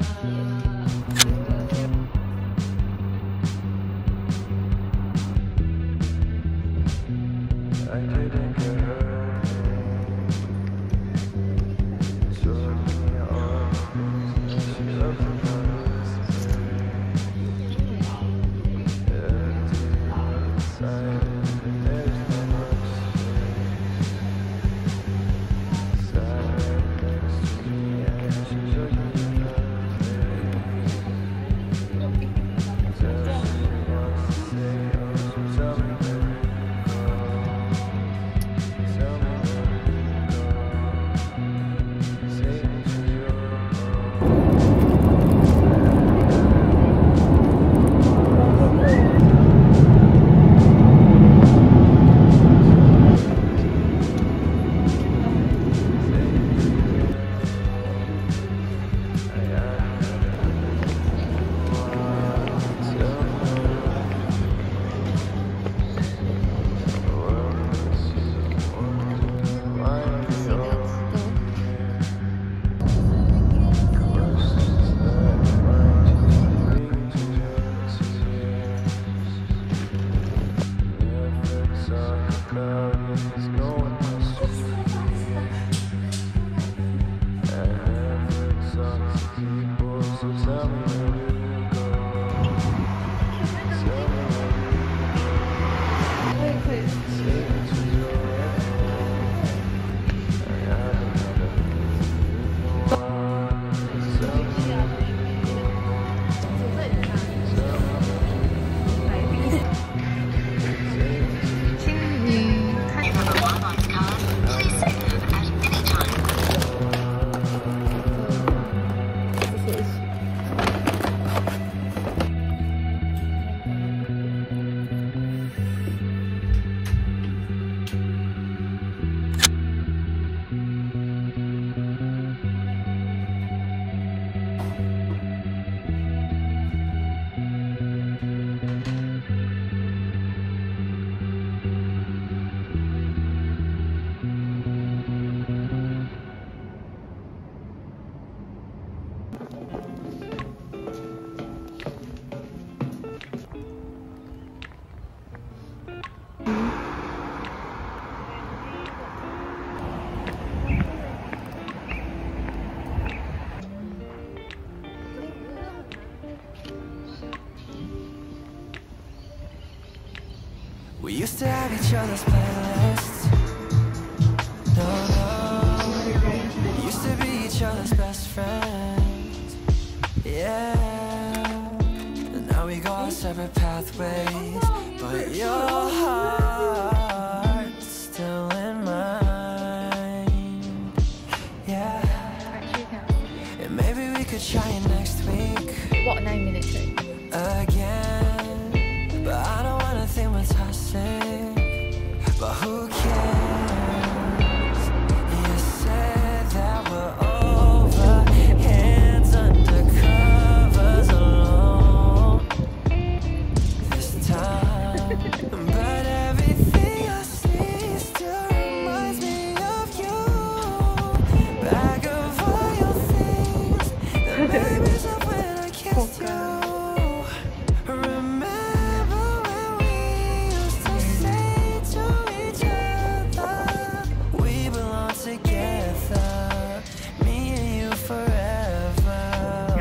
love. We used to have each other's playlists No, no We used to be each other's best friends. separate pathways, but your heart.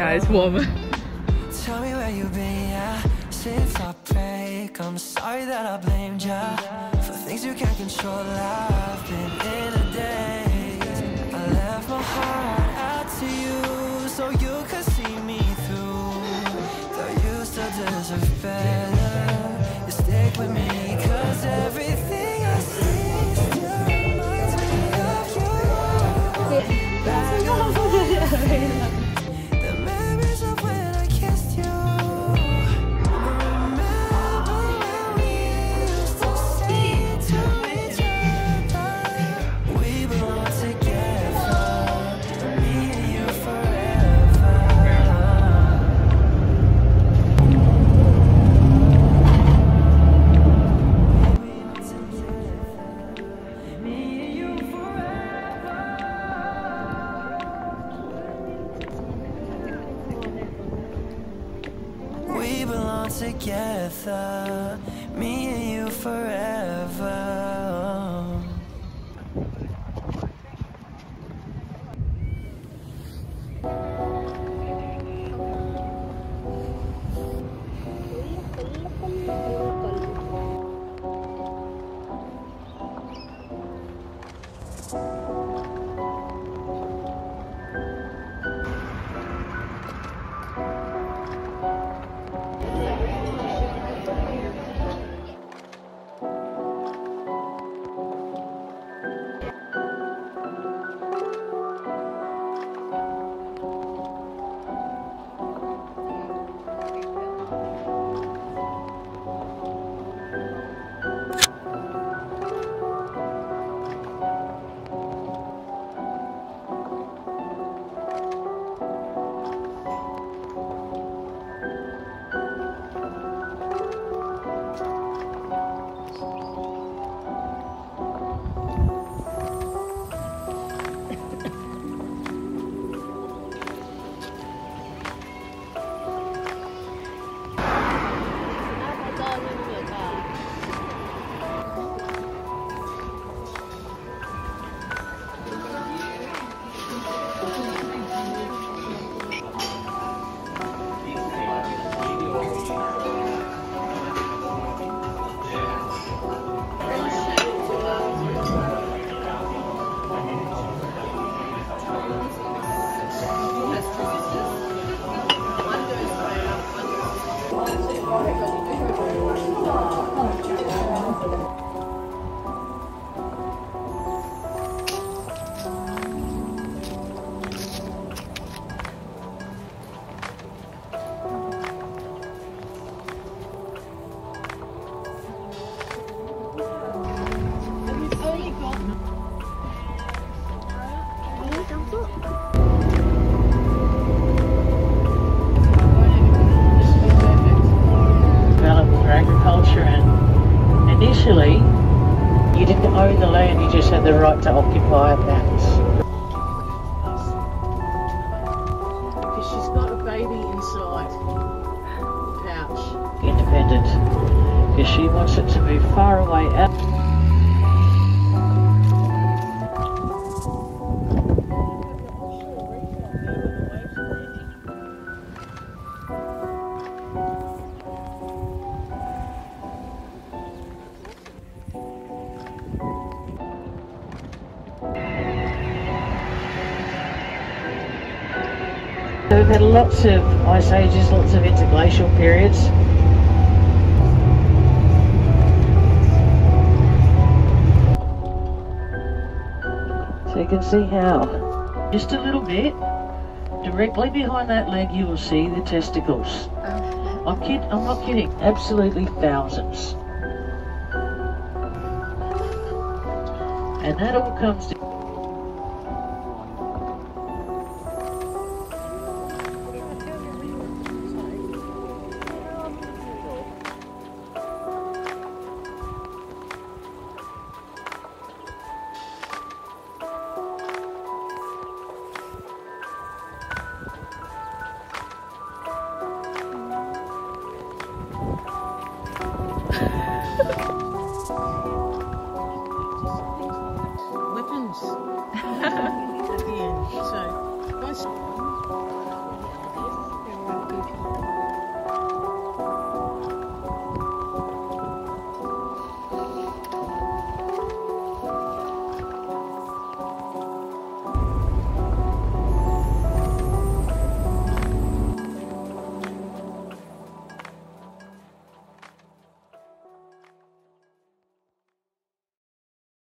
Yeah, it's warm. Tell me where you've been, yeah. Since I break, I'm sorry that I blamed you for things you can't control. I've been in a day. together, me and you forever. The right to occupy it. That's because she's got a baby inside the pouch. Independent, because she wants it to be far away had lots of ice ages, lots of interglacial periods. So you can see how, just a little bit, directly behind that leg you will see the testicles. I'm kid, I'm not kidding, absolutely thousands. And that all comes to